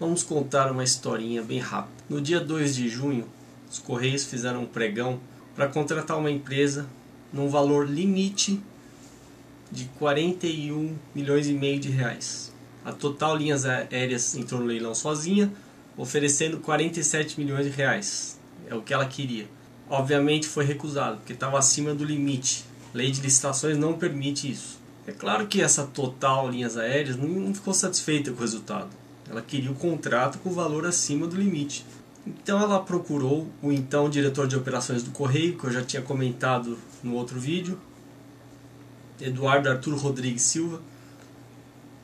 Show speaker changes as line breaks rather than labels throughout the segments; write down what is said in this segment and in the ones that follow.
Vamos contar uma historinha bem rápida. No dia 2 de junho, os Correios fizeram um pregão para contratar uma empresa num valor limite de 41 milhões e meio de reais. A Total Linhas Aéreas entrou no leilão sozinha, oferecendo 47 milhões de reais. É o que ela queria. Obviamente foi recusado, porque estava acima do limite. Lei de licitações não permite isso. É claro que essa Total Linhas Aéreas não ficou satisfeita com o resultado. Ela queria o contrato com valor acima do limite. Então ela procurou o então diretor de operações do Correio, que eu já tinha comentado no outro vídeo, Eduardo Arthur Rodrigues Silva,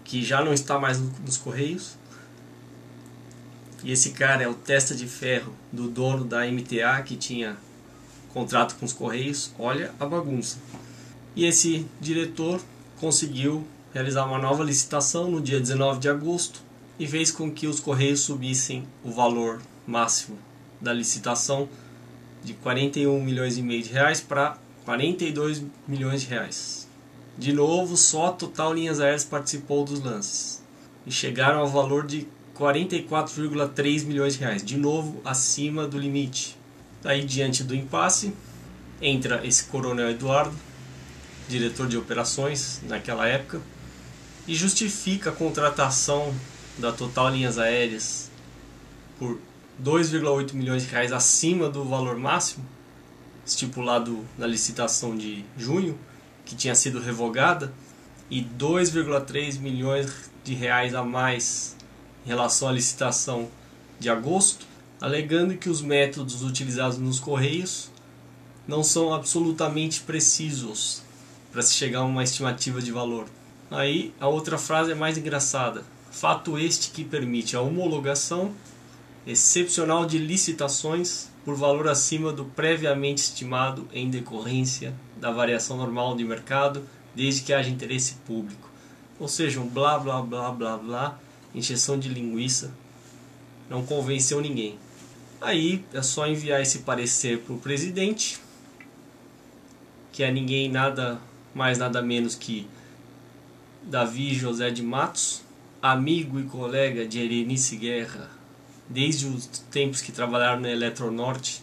que já não está mais nos Correios. E esse cara é o testa de ferro do dono da MTA que tinha contrato com os Correios. Olha a bagunça. E esse diretor conseguiu realizar uma nova licitação no dia 19 de agosto e fez com que os Correios subissem o valor máximo da licitação de 41 milhões e meio de reais para 42 milhões de reais. De novo, só a Total Linhas Aéreas participou dos lances e chegaram ao valor de 44,3 milhões de reais, de novo acima do limite. Daí, diante do impasse, entra esse Coronel Eduardo, diretor de operações naquela época, e justifica a contratação da Total Linhas Aéreas por 2,8 milhões de reais acima do valor máximo estipulado na licitação de junho que tinha sido revogada e 2,3 milhões de reais a mais em relação à licitação de agosto, alegando que os métodos utilizados nos correios não são absolutamente precisos para se chegar a uma estimativa de valor. Aí a outra frase é mais engraçada. Fato este que permite a homologação excepcional de licitações por valor acima do previamente estimado em decorrência da variação normal de mercado, desde que haja interesse público. Ou seja, um blá blá blá blá blá, injeção de linguiça, não convenceu ninguém. Aí é só enviar esse parecer para o presidente, que é ninguém nada mais nada menos que Davi José de Matos, amigo e colega de Erenice Guerra, desde os tempos que trabalharam na Eletronorte.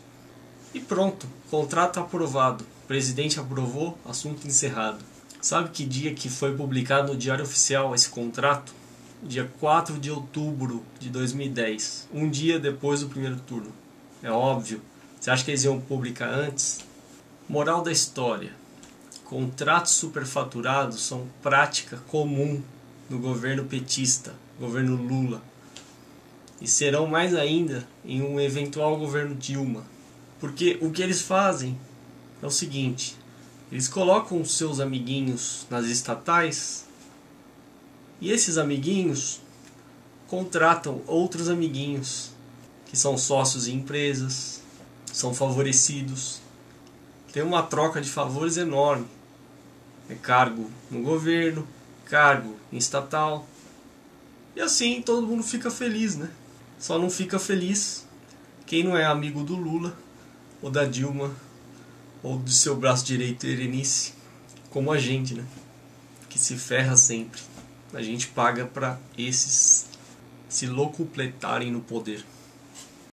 E pronto, contrato aprovado. Presidente aprovou, assunto encerrado. Sabe que dia que foi publicado no Diário Oficial esse contrato? Dia 4 de outubro de 2010, um dia depois do primeiro turno. É óbvio. Você acha que eles iam publicar antes? Moral da história: contratos superfaturados são prática comum no governo petista, governo Lula e serão mais ainda em um eventual governo Dilma. Porque o que eles fazem é o seguinte: eles colocam os seus amiguinhos nas estatais e esses amiguinhos contratam outros amiguinhos que são sócios em empresas, são favorecidos. Tem uma troca de favores enorme. É cargo no governo, cargo estatal. E assim todo mundo fica feliz, né? Só não fica feliz quem não é amigo do Lula, ou da Dilma, ou do seu braço direito Erenice, como a gente, né? Que se ferra sempre. A gente paga para esses se locupletarem no poder.